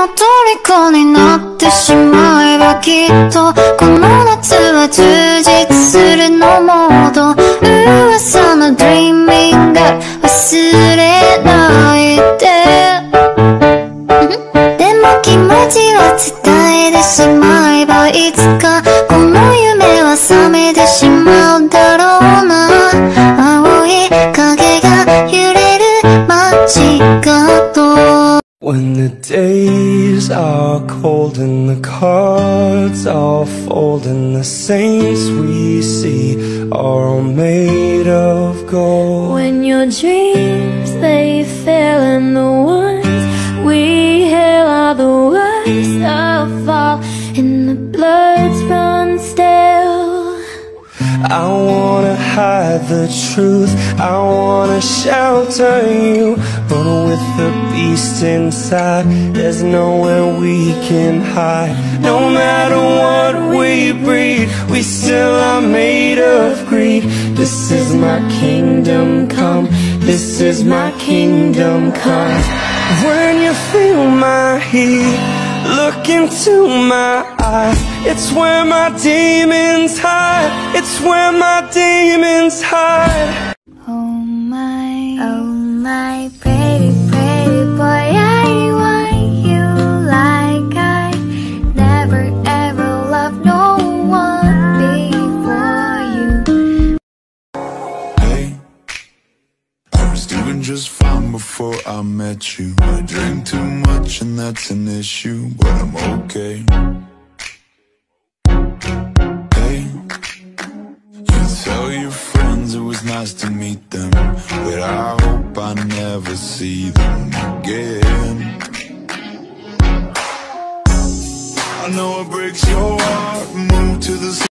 の虜になってしまえばきっとこの夏は充実するのもと噂の Dreaming が忘れないででも気持ちは伝えてしまう。When the days are cold and the cards all fold and the saints we see are all made of gold. When your dreams they fail I wanna hide the truth. I wanna shelter you. But with the beast inside There's nowhere we can hide. No matter what we breed We still are made of greed. This is my kingdom come. This is my kingdom come. When you feel my heat Look into my eyes It's where my demons hide It's where my demons hide Oh my, oh my pretty, pretty boy, I want you like I never ever loved no one before you. Hey, I was doing just fine before I met you. I drink too much and that's an issue, but I'm okay. Was nice to meet them, but I hope I never see them again. I know it breaks your heart, move to the